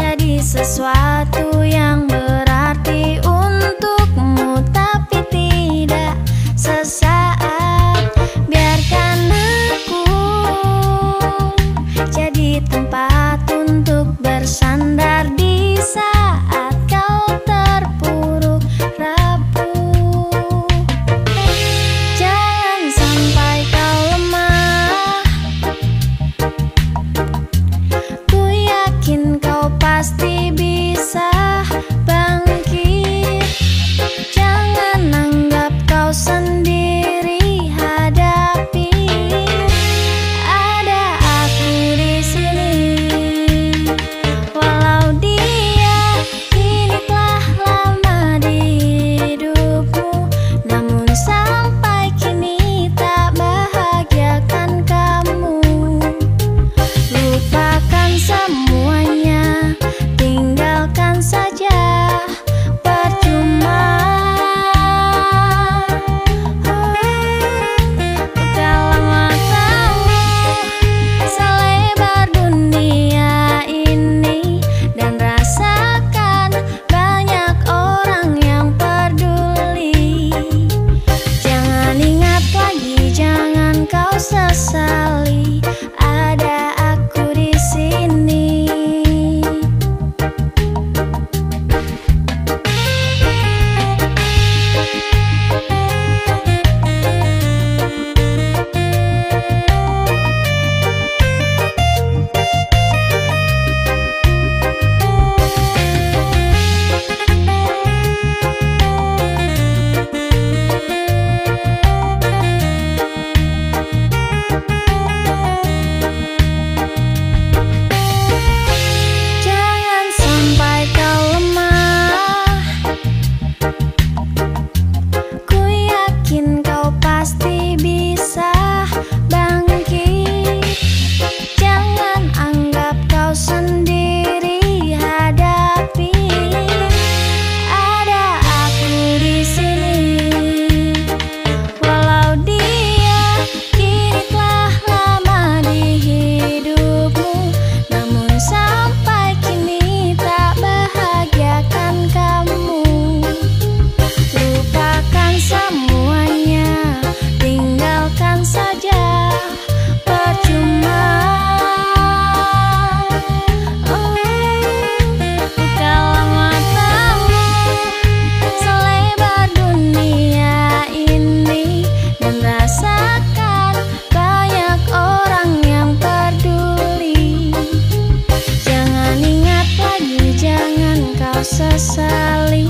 jadi sesuatu yang sesali